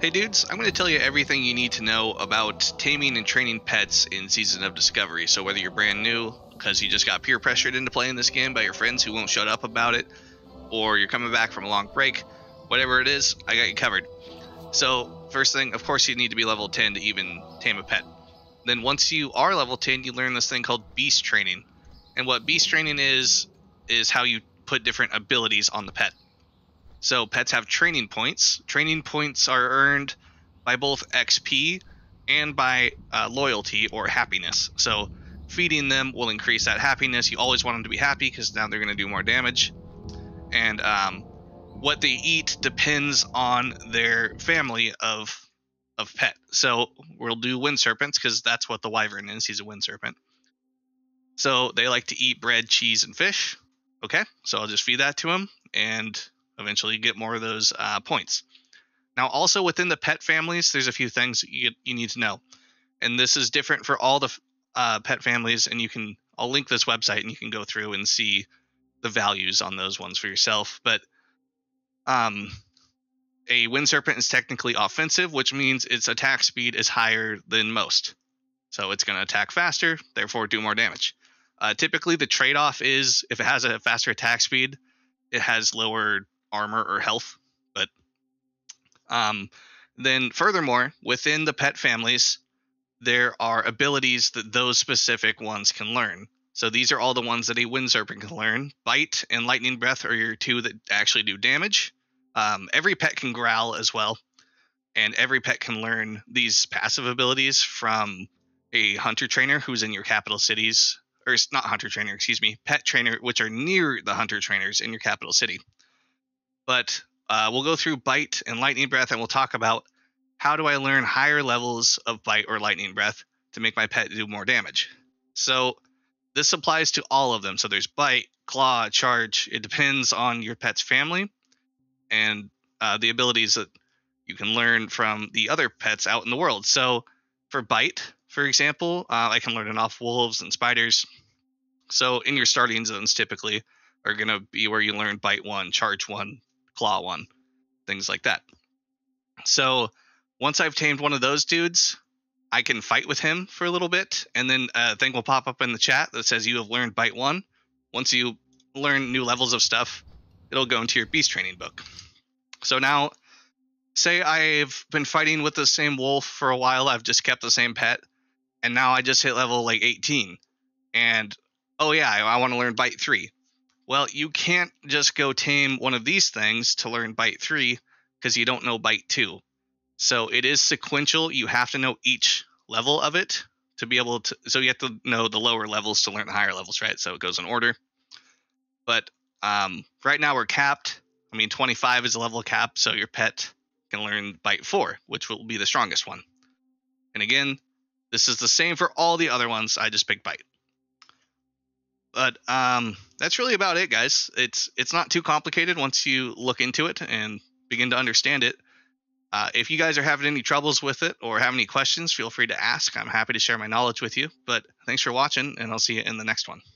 Hey dudes, I'm going to tell you everything you need to know about taming and training pets in Season of Discovery. So whether you're brand new because you just got peer pressured into playing this game by your friends who won't shut up about it, or you're coming back from a long break, whatever it is, I got you covered. So first thing, of course, you need to be level 10 to even tame a pet. Then once you are level 10, you learn this thing called beast training. And what beast training is is how you put different abilities on the pet. So pets have training points. Training points are earned by both XP and by uh, loyalty or happiness. So feeding them will increase that happiness. You always want them to be happy because now they're going to do more damage. And um, what they eat depends on their family of of pet. So we'll do wind serpents because that's what the wyvern is. He's a wind serpent. So they like to eat bread, cheese, and fish. Okay, so I'll just feed that to him, and eventually you get more of those uh, points. Now, also within the pet families, there's a few things you, you need to know, and this is different for all the uh, pet families. And you can I'll link this website, and you can go through and see the values on those ones for yourself. But um, a wind serpent is technically offensive, which means its attack speed is higher than most. So it's going to attack faster, therefore do more damage. Uh, typically, the trade off is if it has a faster attack speed, it has lower armor or health. But um, then, furthermore, within the pet families, there are abilities that those specific ones can learn. So these are all the ones that a wind serpent can learn. Bite and lightning breath are your two that actually do damage. Um, every pet can growl as well, and every pet can learn these passive abilities from a hunter trainer who's in your capital cities, or it's not hunter trainer, excuse me, pet trainer, which are near the hunter trainers in your capital city. But uh, we'll go through bite and lightning breath, and we'll talk about how do I learn higher levels of bite or lightning breath to make my pet do more damage. So this applies to all of them. So there's bite, claw, charge. It depends on your pet's family and uh, the abilities that you can learn from the other pets out in the world. So for bite, for example, uh, I can learn it off wolves and spiders. So in your starting zones, typically are going to be where you learn bite one, charge one, claw one, things like that. So once I've tamed one of those dudes, I can fight with him for a little bit, and then a thing will pop up in the chat that says you have learned bite one. Once you learn new levels of stuff, it'll go into your beast training book. So now, say I've been fighting with the same wolf for a while, I've just kept the same pet, and now I just hit level like 18. And oh yeah, I, I want to learn bite three. Well, you can't just go tame one of these things to learn bite three because you don't know bite two. So it is sequential. You have to know each level of it to be able to. So you have to know the lower levels to learn the higher levels, right? So it goes in order. But um, right now we're capped. I mean, 25 is a level cap, so your pet can learn bite four, which will be the strongest one. And again, this is the same for all the other ones. I just picked bite. But um, that's really about it, guys. It's it's not too complicated once you look into it and begin to understand it. Uh, if you guys are having any troubles with it or have any questions, feel free to ask. I'm happy to share my knowledge with you. But thanks for watching, and I'll see you in the next one.